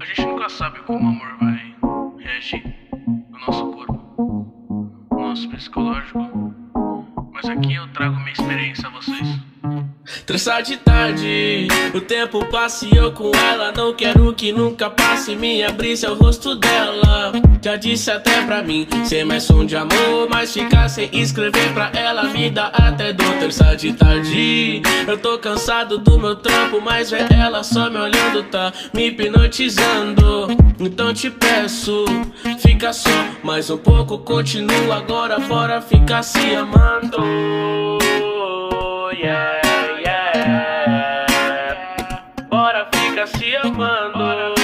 A gente nunca sabe como o amor vai reagir no nosso corpo, no nosso psicológico. Mas aqui eu trago minha experiência. Três de tarde, o tempo passa e eu com ela Não quero que nunca passe, minha brisa é o rosto dela Já disse até pra mim, ser mais som de amor Mas ficar sem escrever pra ela dá até dor. Terça de tarde, eu tô cansado do meu trampo Mas ver ela só me olhando tá me hipnotizando. Então te peço, fica só mais um pouco Continua agora, bora ficar se amando fica se amando. Bora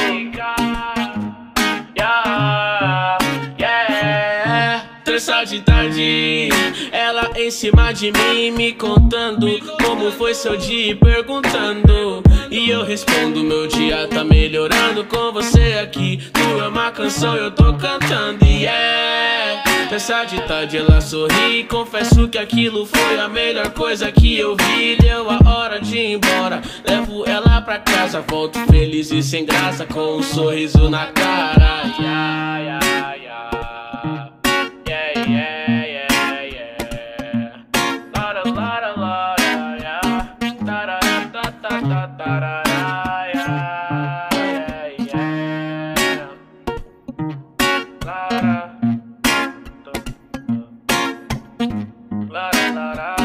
Yeah, yeah. Terça de tarde, ela em cima de mim me contando como foi seu dia perguntando. E eu respondo: meu dia tá melhorando com você aqui. Tu é uma canção, eu tô cantando. Yeah. Nessa de tarde ela sorri Confesso que aquilo foi a melhor coisa que eu vi Deu a hora de ir embora Levo ela pra casa, volto feliz e sem graça, com um sorriso na cara. Yeah, yeah, yeah. Lara, lara, lara, ta, ta. La la la